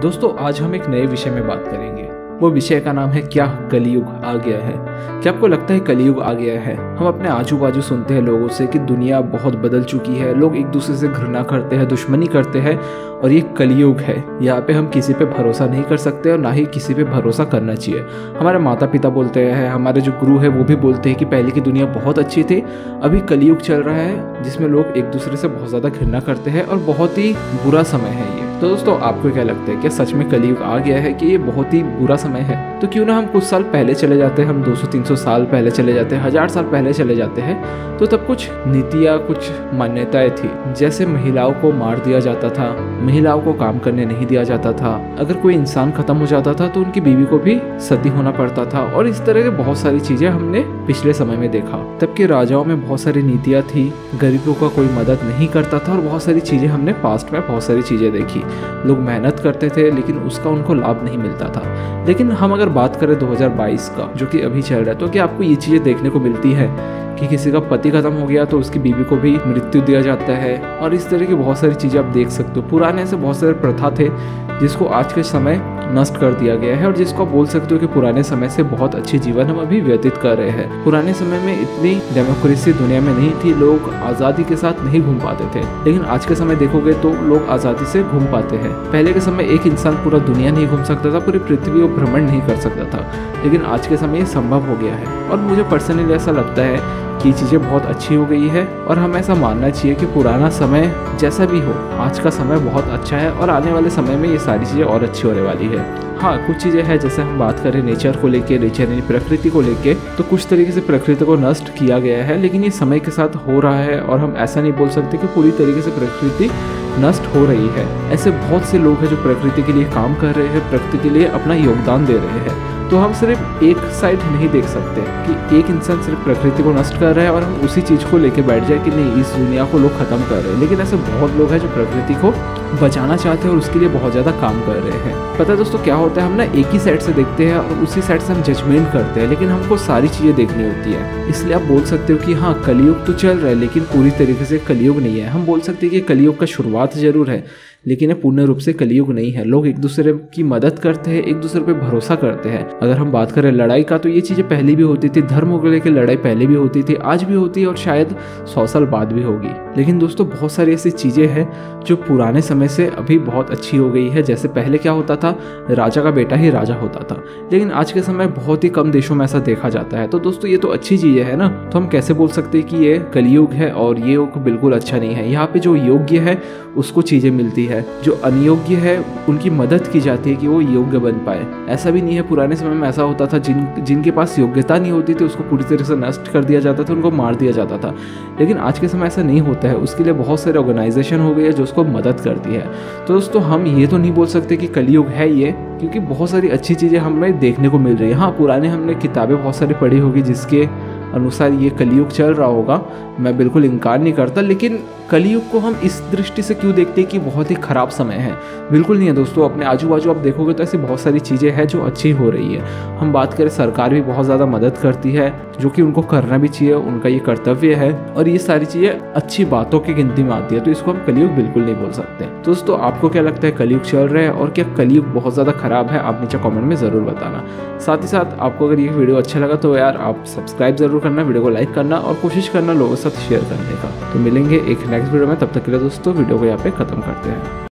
दोस्तों, आज हम एक नए विषय में बात करेंगे। वो विषय का नाम है, क्या कलयुग आ गया है? क्या आपको लगता है कलयुग आ गया है? हम अपने आजू बाजू सुनते हैं लोगों से कि दुनिया बहुत बदल चुकी है। लोग एक दूसरे से घृणा करते हैं, दुश्मनी करते हैं और ये कलयुग है। यहाँ पे हम किसी पे भरोसा नहीं कर सकते और ना ही किसी पे भरोसा करना चाहिए। हमारे माता पिता बोलते हैं, हमारे जो गुरु है, वो भी बोलते हैं कि पहले की दुनिया बहुत अच्छी थी, अभी कलयुग चल रहा है, जिसमें लोग एक दूसरे से बहुत ज़्यादा घृणा करते हैं और बहुत ही बुरा समय है ये। तो दोस्तों, आपको क्या लगता है, क्या सच में कलयुग आ गया है कि ये बहुत ही बुरा समय है? तो क्यों ना हम कुछ साल पहले चले जाते हैं, हम 200-300 साल पहले चले जाते हैं, हज़ार साल पहले चले जाते हैं तो तब कुछ नीतियाँ, कुछ मान्यताएँ थी। जैसे महिलाओं को मार दिया जाता था, महिलाओं को काम करने नहीं दिया जाता था, अगर कोई इंसान खत्म हो जाता था तो उनकी बीवी को भी सती होना पड़ता था, और इस तरह के बहुत सारी चीज़ें हमने पिछले समय में देखा। तब के राजाओं में बहुत सारी नीतियाँ थी, गरीबों का कोई मदद नहीं करता था, और बहुत सारी चीज़ें हमने पास्ट में बहुत सारी चीज़ें देखी। लोग मेहनत करते थे, लेकिन उसका उनको लाभ नहीं मिलता था। लेकिन हम अगर बात करें 2022 का, जो कि अभी चल रहा है तो क्या आपको ये चीज़ें देखने को मिलती है कि किसी का पति खत्म हो गया तो उसकी बीवी को भी मृत्यु दिया जाता है? और इस तरह की बहुत सारी चीज़ें आप देख सकते हो। पुराने ऐसे बहुत सारे प्रथा थे जिसको आज के समय नष्ट कर दिया गया है और जिसको बोल सकते हो कि पुराने समय से बहुत अच्छी जीवन हम अभी व्यतीत कर रहे हैं। पुराने समय में इतनी डेमोक्रेसी दुनिया में नहीं थी, लोग आज़ादी के साथ नहीं घूम पाते थे। लेकिन आज के समय देखोगे तो लोग आज़ादी से घूम पाते हैं। पहले के समय एक इंसान पूरा दुनिया नहीं घूम सकता था, पूरी पृथ्वी को भ्रमण नहीं कर सकता था। लेकिन आज के समय ये संभव हो गया है। और मुझे पर्सनली ऐसा लगता है कि चीज़ें बहुत अच्छी हो गई है और हमें ऐसा मानना चाहिए कि पुराना समय जैसा भी हो, आज का समय बहुत अच्छा है और आने वाले समय में ये सारी चीज़ें और अच्छी होने वाली है। हाँ कुछ चीज़ें हैं, जैसे हम बात करें नेचर को लेके नेचर यानी प्रकृति को लेके तो कुछ तरीके से प्रकृति को नष्ट किया गया है, लेकिन ये समय के साथ हो रहा है और हम ऐसा नहीं बोल सकते कि पूरी तरीके से प्रकृति नष्ट हो रही है। ऐसे बहुत से लोग हैं जो प्रकृति के लिए काम कर रहे हैं, प्रकृति के लिए अपना योगदान दे रहे हैं। तो हम सिर्फ़ एक साइड नहीं देख सकते कि एक इंसान सिर्फ़ प्रकृति को नष्ट कर रहा है और हम उसी चीज़ को लेके बैठ जाए कि नहीं, इस दुनिया को लोग ख़त्म कर रहे हैं। लेकिन ऐसे बहुत लोग हैं जो प्रकृति को बचाना चाहते हैं और उसके लिए बहुत ज़्यादा काम कर रहे हैं। पता है दोस्तों क्या होता है? हम ना एक ही साइड से देखते हैं और उसी साइड से हम जजमेंट करते हैं, लेकिन हमको सारी चीज़ें देखनी होती है। इसलिए आप बोल सकते हो कि हाँ कलयुग तो चल रहा है, लेकिन पूरी तरीके से कलयुग नहीं है। हम बोल सकते हैं कि कलयुग का शुरुआत ज़रूर है। लेकिन ये पूर्ण रूप से कलयुग नहीं है। लोग एक दूसरे की मदद करते हैं, एक दूसरे पे भरोसा करते हैं। अगर हम बात करें लड़ाई का तो ये चीज़ें पहले भी होती थी, धर्म को लेकर लड़ाई पहले भी होती थी, आज भी होती है और शायद सौ साल बाद भी होगी। लेकिन दोस्तों, बहुत सारी ऐसी चीज़ें हैं जो पुराने समय से अभी बहुत अच्छी हो गई है। जैसे पहले क्या होता था, राजा का बेटा ही राजा होता था। लेकिन आज के समय बहुत ही कम देशों में ऐसा देखा जाता है। तो दोस्तों, ये तो अच्छी चीज़ें है ना? तो हम कैसे बोल सकते हैं कि ये कलयुग है और ये योग बिल्कुल अच्छा नहीं है। यहाँ पे जो योग्य है, उसको चीज़ें मिलती है। जो अनियोग्य है, उनकी मदद की जाती है कि वो योग्य बन पाए। ऐसा भी नहीं है, पुराने समय में ऐसा होता था, जिन, जिनके पास योग्यता नहीं होती थी, उसको पूरी तरह से नष्ट कर दिया जाता था, उनको मार दिया जाता था। लेकिन आज के समय ऐसा नहीं होता है, उसके लिए बहुत सारे ऑर्गेनाइजेशन हो गई है, जो उसको मदद करती है। तो दोस्तों, हम ये तो नहीं बोल सकते कि कलयुग है ये, क्योंकि बहुत सारी अच्छी चीज़ें हमें देखने को मिल रही है। हाँ पुराने हमने किताबें बहुत सारी पढ़ी होगी, जिसके अनुसार ये कलयुग चल रहा होगा। मैं बिल्कुल इनकार नहीं करता, लेकिन कलयुग को हम इस दृष्टि से क्यों देखते हैं कि बहुत ही ख़राब समय है? बिल्कुल नहीं है दोस्तों, अपने आजू बाजू आप देखोगे तो ऐसी बहुत सारी चीज़ें हैं जो अच्छी हो रही है। हम बात करें, सरकार भी बहुत ज़्यादा मदद करती है, जो कि उनको करना भी चाहिए, उनका ये कर्तव्य है, और ये सारी चीज़ें अच्छी बातों की गिनती में आती है तो इसको हम कलयुग बिल्कुल नहीं बोल सकते। दोस्तों, आपको क्या लगता है कलयुग चल रहा है, और क्या कलयुग बहुत ज़्यादा ख़राब है? आप नीचे कॉमेंट में ज़रूर बताना। साथ ही साथ, आपको अगर ये वीडियो अच्छा लगा तो यार आप सब्सक्राइब ज़रूर करना, वीडियो को लाइक करना और कोशिश करना लोगों के साथ शेयर करने का। तो मिलेंगे एक नेक्स्ट वीडियो में। तब तक के लिए दोस्तों, वीडियो को यहाँ पे खत्म करते हैं।